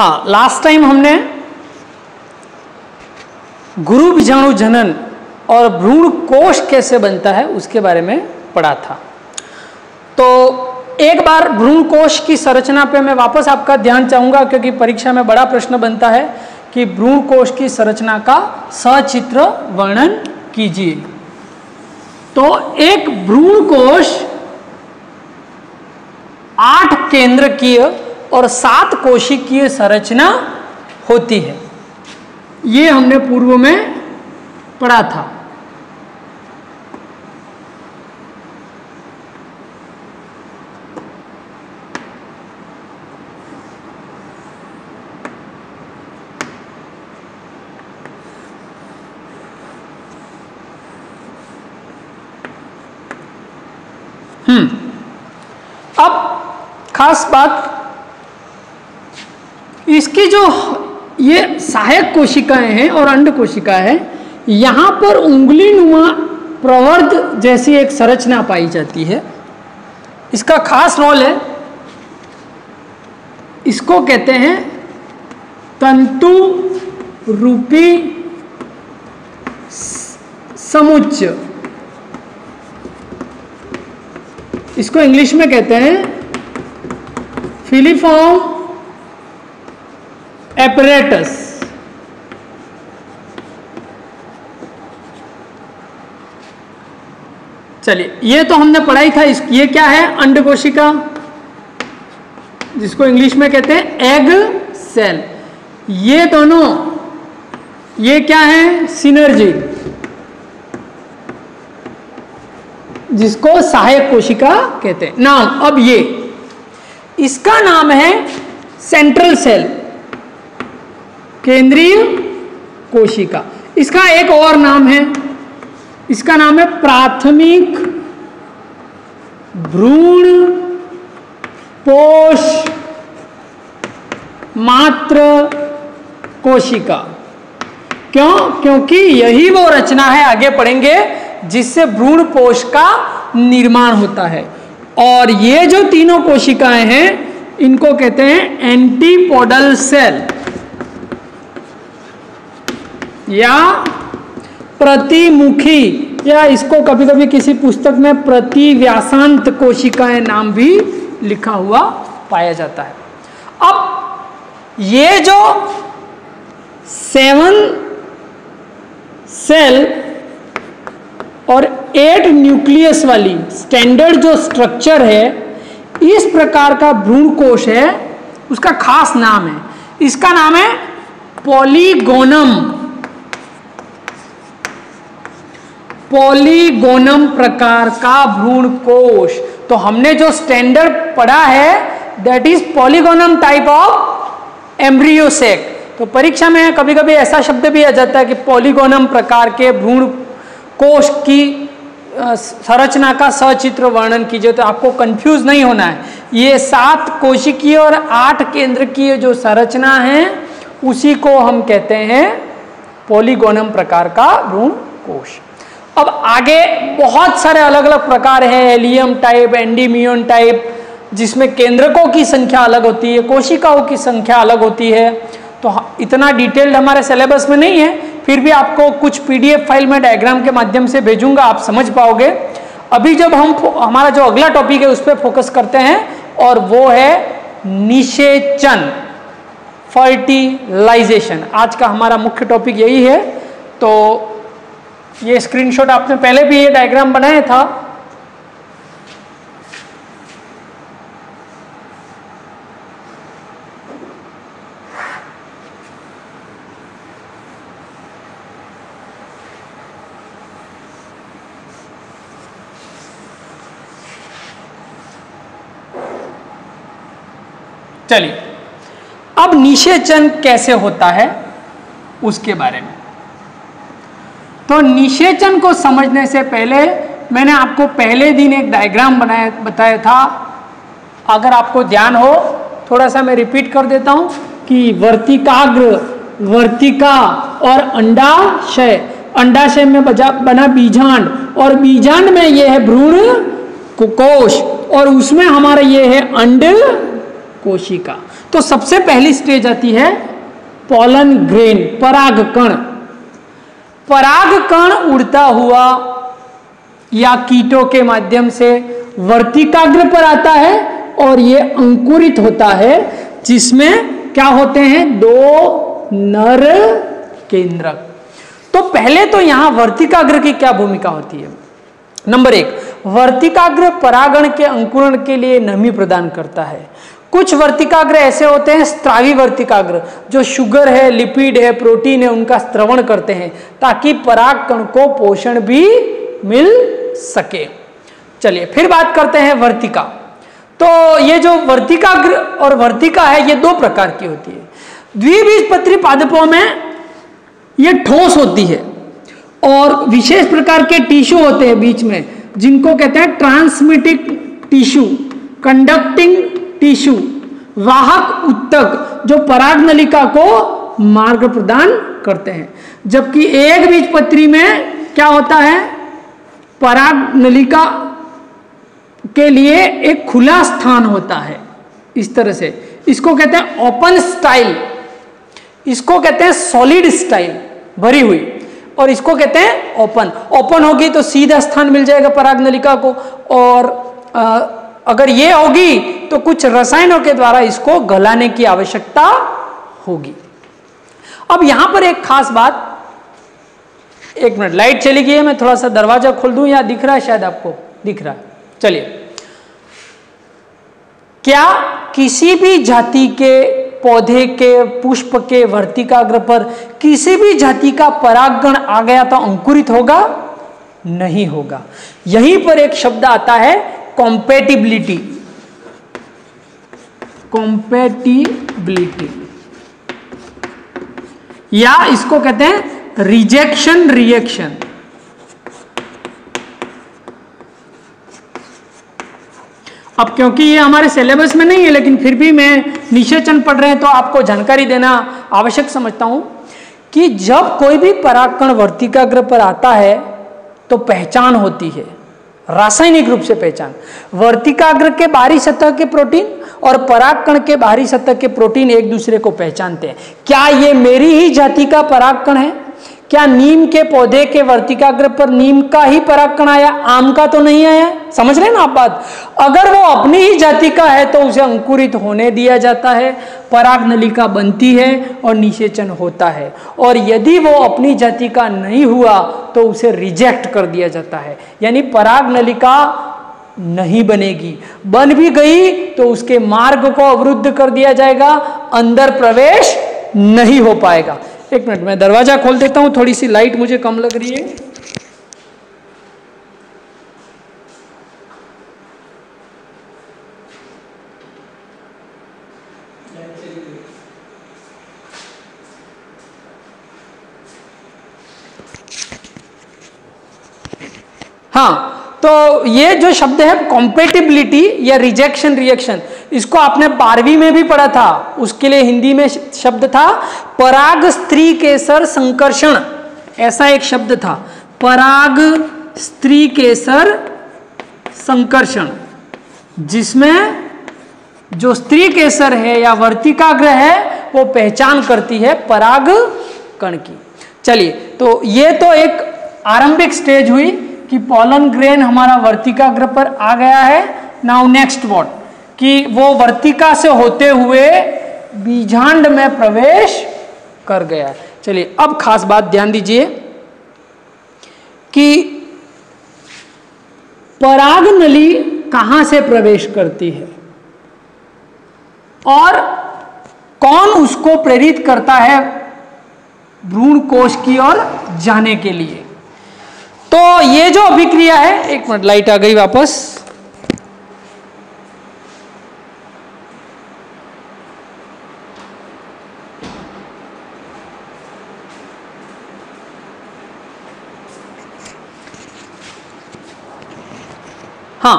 हाँ last time हमने गुरु बीजाणु जनन और भ्रूण कोष कैसे बनता है उसके बारे में पढ़ा था। तो एक बार भ्रूण कोष की संरचना पे मैं वापस आपका ध्यान चाहूँगा, क्योंकि परीक्षा में बड़ा प्रश्न बनता है कि भ्रूण कोष की संरचना का सचित्र वर्णन कीजिए। तो एक भ्रूण कोष आठ केंद्रकीय और सात कोशिकीय संरचना होती है। ये हमने पूर्व में पढ़ा था। हम्म। अब खास बात इसकी जो ये सहायक कोशिकाएँ हैं और अंड कोशिका है, यहाँ पर उंगली नुमा प्रवर्ध जैसी एक संरचना पाई जाती है। इसका खास रोल है, इसको कहते हैं तंतु रूपी समुच्चय इसको इंग्लिश में कहते हैं फिलीफॉर्म एपरेटस चलिए, ये तो हमने पढ़ाई था ये क्या है? अंड कोशिका जिसको इंग्लिश में कहते हैं एग सेल ये दोनों, ये क्या है? सिनर्जी जिसको सहायक कोशिका कहते हैं। नाम, अब ये। इसका नाम है सेंट्रल सेल केंद्रीय कोशिका। इसका एक और नाम है। इसका नाम है प्राथमिक भ्रूण पोष मात्र कोशिका। क्यों? क्योंकि यही वो रचना है, आगे पढ़ेंगे, जिससे भ्रूण पोष का निर्माण होता है। और ये जो तीनों कोशिकाएँ हैं, इनको कहते हैं एंटीपोडल सेल। या प्रतिमुखी, या इसको कभी कभी किसी पुस्तक में प्रतिव्यासांत कोशिकाएँ नाम भी लिखा हुआ पाया जाता है। अब ये जो सेवन सेल और एट न्यूक्लियस वाली स्टैंडर्ड जो स्ट्रक्चर है, इस प्रकार का भ्रूण कोश है, उसका खास नाम है। इसका नाम है पॉलीगोनम। पॉलीगोनम प्रकार का भ्रूण कोश तो हमने जो स्टैंडर्ड पढ़ा है that is polygonum type of embryo sac तो परीक्षा में कभी कभी ऐसा शब्द भी आ जाता है कि पॉलीगोनम प्रकार के भ्रूण कोश की संरचना का सचित्र वर्णन कीजिए तो आपको कंफ्यूज नहीं होना है। ये सात कोशिकीय और आठ केंद्र की जो संरचना है, उसी को हम कहते हैं पॉलीगोनम प्रकार का भ्रूण कोश अब आगे बहुत सारे अलग अलग प्रकार हैं एलियम टाइप एंडीमियोन टाइप जिसमें केंद्रकों की संख्या अलग होती है, कोशिकाओं की संख्या अलग होती है। तो इतना डिटेल्ड हमारे सिलेबस में नहीं है, फिर भी आपको कुछ पीडीएफ फ़ाइल में डायग्राम के माध्यम से भेजूँगा, आप समझ पाओगे। अभी जब हम हमारा जो अगला टॉपिक है, उस पर फोकस करते हैं, और वो है निषेचन फर्टिलाइजेशन आज का हमारा मुख्य टॉपिक यही है तो ये स्क्रीनशॉट आपने पहले भी ये डायग्राम बनाया था। चलिए, अब निषेचन कैसे होता है, उसके बारे में। तो निषेचन को समझने से पहले मैंने आपको पहले दिन एक डायग्राम बनाया, बताया था। अगर आपको ध्यान हो, थोड़ा सा मैं रिपीट कर देता हूँ कि वर्तिकाग्र, वर्तिका और अंडाशय। अंडाशय में बजा, बना बीजांड। और बीजांड में ये है भ्रूण कोश, और उसमें हमारा ये है अंड कोशिका। तो सबसे पहली स्टेज आती है पॉलन ग्रेन परागकण परागकण उड़ता हुआ या कीटों के माध्यम से वर्तिकाग्र पर आता है और ये अंकुरित होता है, जिसमें क्या होते हैं? दो नर केंद्रक। तो पहले तो यहाँ वर्तिकाग्र की क्या भूमिका होती है? नंबर एक, वर्तिकाग्र परागण के अंकुरण के लिए नमी प्रदान करता है। कुछ वर्तिकाग्र ऐसे होते हैं, स्त्रावी वर्तिकाग्र, जो शुगर है लिपिड है प्रोटीन है, उनका स्त्रवण करते हैं, ताकि पराग कण को पोषण भी मिल सके। चलिए, फिर बात करते हैं वर्तिका। तो ये जो वर्तिकाग्र और वर्तिका है, ये दो प्रकार की होती है। द्विबीजपत्री पादपों में ये ठोस होती है, और विशेष प्रकार के टिश्यू होते हैं बीच में, जिनको कहते हैं ट्रांसमिटिक टिश्यू कंडक्टिंग टिश्यू वाहक उत्तक जो पराग नलिका को मार्ग प्रदान करते हैं। जबकि एक बीज पत्री में क्या होता है? पराग नलिका के लिए एक खुला स्थान होता है इस तरह से। इसको कहते हैं ओपन स्टाइल इसको कहते हैं सॉलिड स्टाइल भरी हुई। और इसको कहते हैं ओपन ओपन होगी तो सीधा स्थान मिल जाएगा पराग नलिका को। और आ, अगर ये होगी तो कुछ रसायनों के द्वारा इसको गलाने की आवश्यकता होगी। अब यहाँ पर एक खास बात। एक मिनट, लाइट चली गई है, मैं थोड़ा सा दरवाज़ा खोल दूँ? या दिख रहा है शायद आपको? दिख रहा है। चलिए। क्या किसी भी जाति के पौधे के, पुष्प के वर्तिकाग्र पर किसी भी जाति का परागण आ गया तो अंकुरित होगा? नहीं होगा। यहीं पर एक शब्द आता है कॉम्पेटिबिलिटी कॉम्पेटिबिलिटी या इसको कहते हैं रिजेक्शन रिएक्शन अब क्योंकि ये हमारे सिलेबस में नहीं है, लेकिन फिर भी मैं निषेचन पढ़ रहे हैं तो आपको जानकारी देना आवश्यक समझता हूँ कि जब कोई भी परागकण वर्तिकाग्र पर आता है तो पहचान होती है। रासायनिक रूप से पहचान। वर्तिकाग्र के बाहरी सतह के प्रोटीन और परागकण के बाहरी सतह के प्रोटीन एक दूसरे को पहचानते हैं। क्या ये मेरी ही जाति का परागकण है? क्या नीम के पौधे के वर्तिकाग्र पर नीम का ही परागकण आया? आम का तो नहीं आया। समझ रहे ना आप बात? अगर वो अपनी ही जाति का है तो उसे अंकुरित होने दिया जाता है। पराग नलिका बनती है और निषेचन होता है। और यदि वो अपनी जाति का नहीं हुआ तो उसे रिजेक्ट कर दिया जाता है। यानी पराग नलिका नहीं बनेगी। बन भी गई तो उसके मार्ग को अवरुद्ध कर दिया जाएगा। अंदर प्रवेश नहीं हो पाएगा। एक मिनट, मैं दरवाज़ा खोल देता हूँ, थोड़ी सी लाइट मुझे कम लग रही है। हाँ तो ये जो शब्द है कॉम्पेटिबिलिटी या रिजेक्शन रिएक्शन इसको आपने बारहवीं में भी पढ़ा था। उसके लिए हिंदी में शब्द था, पराग स्त्री केसर संकर्षण। ऐसा एक शब्द था, पराग स्त्री केसर संकर्षण। जिसमें जो स्त्री केसर है या वर्तिकाग्र है, वो पहचान करती है पराग कण की। चलिए तो ये तो एक आरंभिक स्टेज हुई कि पॉलन ग्रेन हमारा वर्तिकाग्र पर आ गया है। नाउ नेक्स्ट वॉट कि वो वर्तिका से होते हुए बीजांड में प्रवेश कर गया। चलिए, अब खास बात ध्यान दीजिए कि पराग नली कहाँ से प्रवेश करती है और कौन उसको प्रेरित करता है भ्रूण कोश की ओर जाने के लिए। तो ये जो अभिक्रिया है, एक मिनट, लाइट आ गई वापस हाँ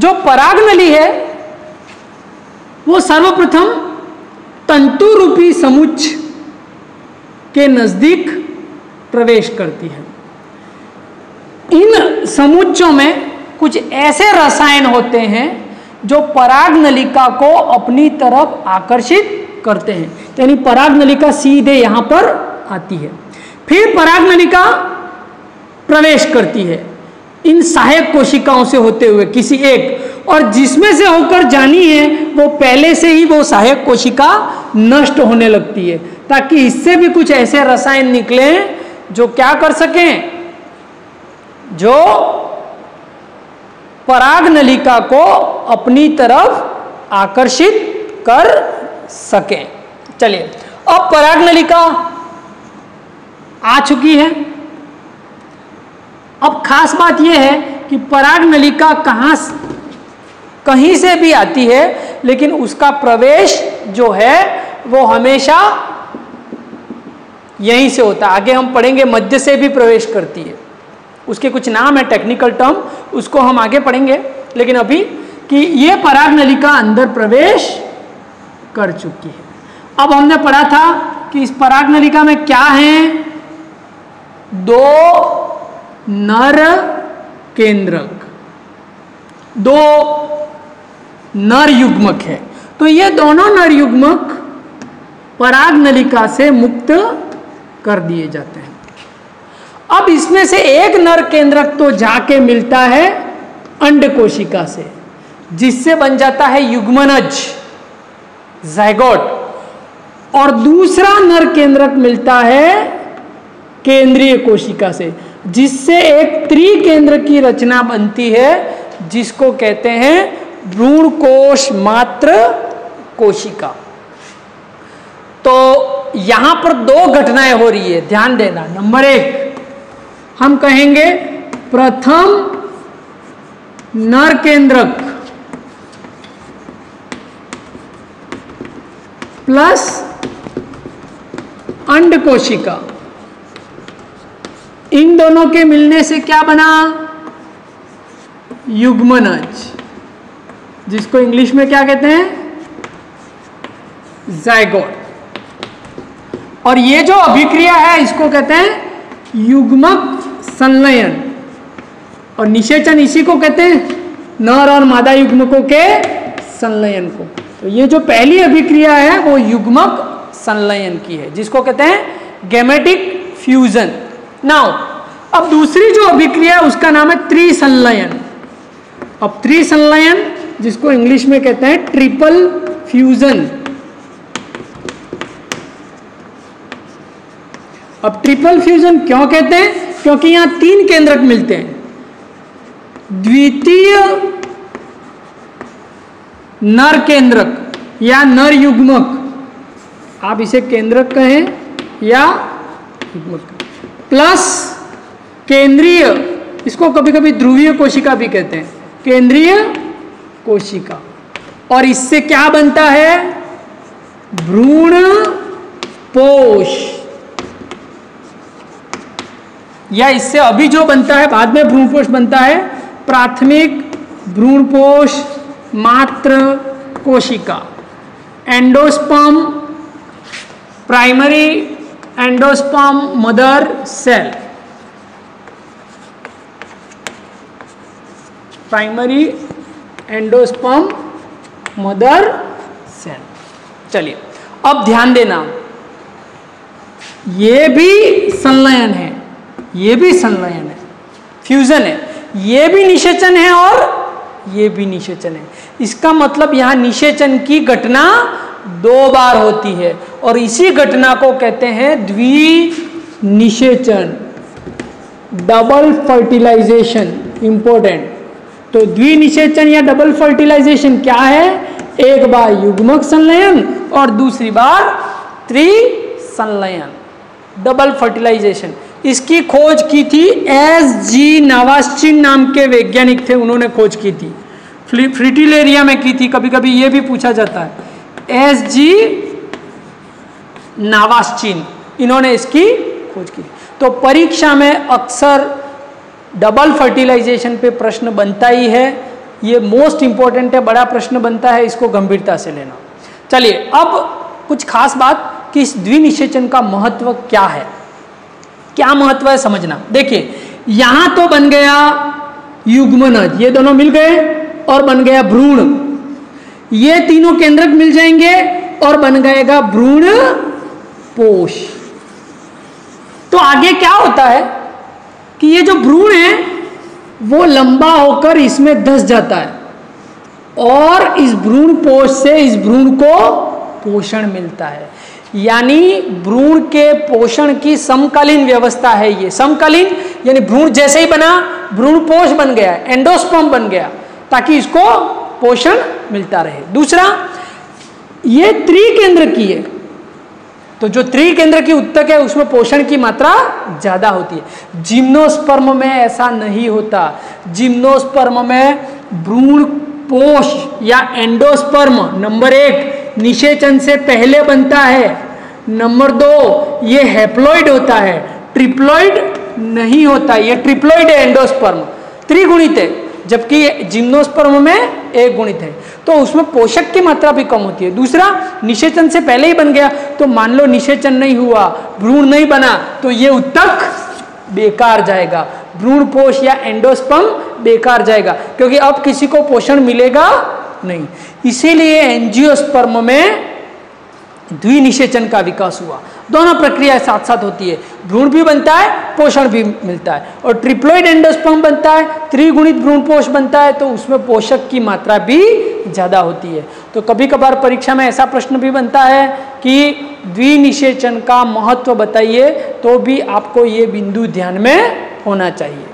जो पराग नली है, वो सर्वप्रथम तंतु रूपी समुच्च के नज़दीक प्रवेश करती है। इन समुच्चों में कुछ ऐसे रसायन होते हैं जो पराग नलिका को अपनी तरफ़ आकर्षित करते हैं। यानी पराग नलिका सीधे यहाँ पर आती है। फिर पराग नलिका प्रवेश करती है। इन सहायक कोशिकाओं से होते हुए किसी एक, और जिसमें से होकर जानी है, वो पहले से ही वो सहायक कोशिका नष्ट होने लगती है, ताकि इससे भी कुछ ऐसे रसायन निकले जो क्या कर सकें? जो पराग नलिका को अपनी तरफ़ आकर्षित कर सके। चलिए, अब पराग नलिका आ चुकी है। अब खास बात यह है कि पराग नलिका कहाँ कहीं से भी आती है, लेकिन उसका प्रवेश जो है, वो हमेशा यहीं से होता है। आगे हम पढ़ेंगे, मध्य से भी प्रवेश करती है। उसके कुछ नाम है टेक्निकल टर्म उसको हम आगे पढ़ेंगे। लेकिन अभी कि ये पराग नलिका अंदर प्रवेश कर चुकी है। अब हमने पढ़ा था कि इस पराग नलिका में क्या है? दो नर केंद्रक दो नर युग्मक है। तो ये दोनों नर युग्मक पराग नलिका से मुक्त कर दिए जाते हैं। अब इसमें से एक नर केंद्रक तो जाके मिलता है अंड कोशिका से, जिससे बन जाता है युग्मनज जैगोट और दूसरा नर केंद्रक मिलता है केंद्रीय कोशिका से जिससे एक त्रिकेंद्र की रचना बनती है, जिसको कहते हैं भ्रूण कोश मात्र कोशिका। तो यहाँ पर दो घटनाएँ हो रही है, ध्यान देना। नंबर एक, हम कहेंगे प्रथम नर केंद्रक प्लस अंड कोशिका इन दोनों के मिलने से क्या बना? युग्मनज, जिसको इंग्लिश में क्या कहते हैं? जायगोट। और ये जो अभिक्रिया है, इसको कहते हैं युग्मक संलयन। और निषेचन इसी को कहते हैं, नर और मादा युग्मकों के संलयन को। तो ये जो पहली अभिक्रिया है, वो युग्मक संलयन की है, जिसको कहते हैं गैमेटिक फ्यूजन। नाउ अब दूसरी जो अभिक्रिया है, उसका नाम है त्रिसंलयन। अब त्रिसंलयन, जिसको इंग्लिश में कहते हैं ट्रिपल फ्यूजन अब ट्रिपल फ्यूजन क्यों कहते हैं? क्योंकि यहाँ तीन केंद्रक मिलते हैं। द्वितीय नर केंद्रक या नर युग्मक। आप इसे केंद्रक कहें या युग्मक प्लस केंद्रीय, इसको कभी कभी ध्रुवीय कोशिका भी कहते हैं। केंद्रीय कोशिका। और इससे क्या बनता है? भ्रूण पोष या इससे अभी जो बनता है, बाद में भ्रूणपोष बनता है, प्राथमिक भ्रूणपोष मात्र कोशिका। Endosperm primary endosperm mother cell primary endosperm mother cell चलिए, अब ध्यान देना। ये भी संलयन है, ये भी संलयन है फ्यूजन है। ये भी निषेचन है और ये भी निषेचन है। इसका मतलब यहाँ निषेचन की घटना दो बार होती है। और इसी घटना को कहते हैं द्वि निषेचन डबल फर्टिलाइजेशन इंपॉर्टेंट तो द्विनिषेचन या डबल फर्टिलाइजेशन क्या है? एक बार युग्मक संलयन और दूसरी बार त्रि संलयन डबल फर्टिलाइजेशन इसकी खोज की थी एस जी नावास्चिन नाम के वैज्ञानिक थे, उन्होंने खोज की थी। फ्रिटिलेरिया में की थी कभी कभी ये भी पूछा जाता है। एस जी नावास्चिन इन्होंने इसकी खोज की। तो परीक्षा में अक्सर डबल फर्टिलाइजेशन पे प्रश्न बनता ही है। ये मोस्ट इंपॉर्टेंट है, बड़ा प्रश्न बनता है इसको गंभीरता से लेना। चलिए, अब कुछ खास बात कि इस द्विनिषेचन का महत्व क्या है? क्या महत्व है समझना। देखिए, यहाँ तो बन गया युग्मनज ये दोनों मिल गए और बन गया भ्रूण। ये तीनों केंद्रक मिल जाएँगे और बन गएगा भ्रूण पोष तो आगे क्या होता है कि ये जो भ्रूण है, वो लंबा होकर इसमें धस जाता है और इस भ्रूण पोष से इस भ्रूण को पोषण मिलता है। यानी भ्रूण के पोषण की समकालीन व्यवस्था है ये। समकालीन, यानी भ्रूण जैसे ही बना, भ्रूण पोष बन गया एंडोस्पर्म बन गया, ताकि इसको पोषण मिलता रहे। दूसरा, ये त्रिकेंद्र की है। तो जो त्रिकेंद्र की उत्तक है, उसमें पोषण की मात्रा ज़्यादा होती है। जिम्नोस्पर्म में ऐसा नहीं होता। जिम्नोस्पर्म में भ्रूण पोष या एंडोस्पर्म, नंबर एक, निषेचन से पहले बनता है। नंबर दो, ये हेप्लॉइड होता है। ट्रिप्लॉइड नहीं होता। ये ट्रिप्लॉइड है एंडोस्पर्म। त्रिगुणित है। जबकि जिम्नोस्पर्म में एक गुणित है। तो उसमें पोषक की मात्रा भी कम होती है। दूसरा, निषेचन से पहले ही बन गया। तो मान लो निषेचन नहीं हुआ, भ्रूण नहीं बना तो ये उत्तक बेकार जाएगा। भ्रूण पोष या एंडोस्पर्म बेकार जाएगा, क्योंकि अब किसी को पोषण मिलेगा नहीं। इसीलिए एंजियोस्पर्म में द्विनिषेचन का विकास हुआ। दोनों प्रक्रिया साथ साथ होती है। भ्रूण भी बनता है, पोषण भी मिलता है। और ट्रिप्लोइड एंडोस्पर्म बनता है, त्रिगुणित भ्रूण पोष बनता है तो उसमें पोषक की मात्रा भी ज़्यादा होती है। तो कभी कभार परीक्षा में ऐसा प्रश्न भी बनता है कि द्विनिषेचन का महत्व बताइए तो भी आपको ये बिंदु ध्यान में होना चाहिए।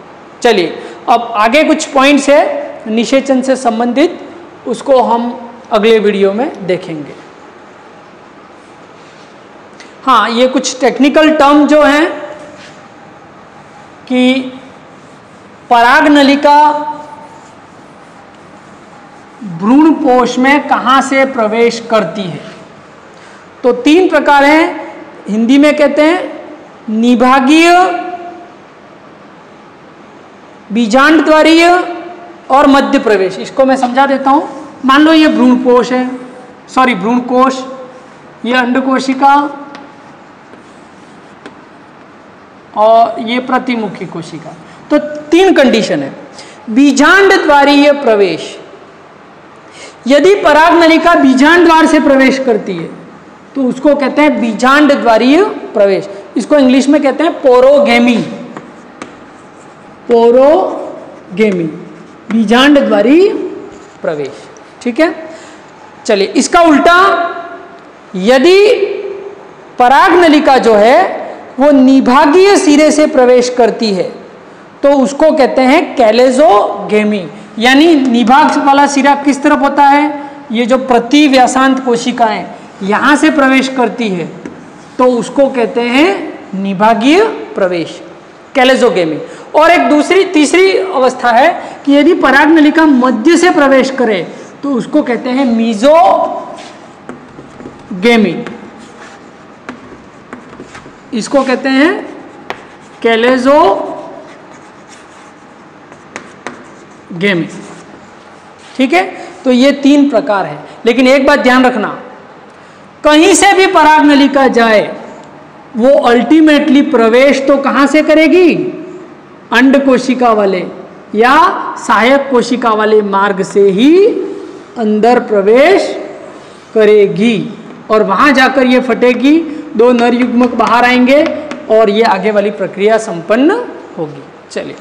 चलिए, अब आगे कुछ पॉइंट्स है, निषेचन से संबंधित, उसको हम अगले वीडियो में देखेंगे। हाँ ये कुछ टेक्निकल टर्म जो हैं कि पराग नलिका भ्रूण पोष में कहाँ से प्रवेश करती है? तो तीन प्रकार हैं, हिंदी में कहते हैं निभागीय बीजांड द्वारीय और मध्य प्रवेश इसको मैं समझा देता हूँ। मान लो ये भ्रूण कोश है। सॉरी भ्रूण कोश, ये अंडकोशिका और ये प्रतिमुखी कोशिका। तो तीन कंडीशन है। बीजांड द्वारीय प्रवेश। यदि पराग नलिका बीजांड द्वार से प्रवेश करती है तो उसको कहते हैं बीजांड द्वारीय प्रवेश। इसको इंग्लिश में कहते हैं पोरोगेमी। पोरोगेमी। बीजांड द्वारी प्रवेश। ठीक है? चलिए, इसका उल्टा, यदि पराग नलिका जो है वो निभागीय सिरे से प्रवेश करती है। तो उसको कहते हैं कैलेजोगेमी। यानी निभाग वाला सिरा किस तरफ़ होता है? ये जो प्रति व्यासांत कोशिकाएँ यहाँ से प्रवेश करती है। तो उसको कहते हैं निभागीय प्रवेश, कैलेजोगेमी। और एक दूसरी, तीसरी अवस्था है कि यदि पराग नलिका मध्य से प्रवेश करे तो उसको कहते हैं मीजोगेमी। इसको कहते हैं कैलेजो गेमी। ठीक है? तो ये तीन प्रकार है। लेकिन एक बात ध्यान रखना, कहीं से भी पराग नलिका जाए, वो अल्टीमेटली प्रवेश तो कहाँ से करेगी? अंड कोशिका वाले या सहायक कोशिका वाले मार्ग से ही अंदर प्रवेश करेगी। और वहाँ जाकर ये फटेगी। दो नर युग्मक बाहर आएँगे और ये आगे वाली प्रक्रिया संपन्न होगी। चलिए।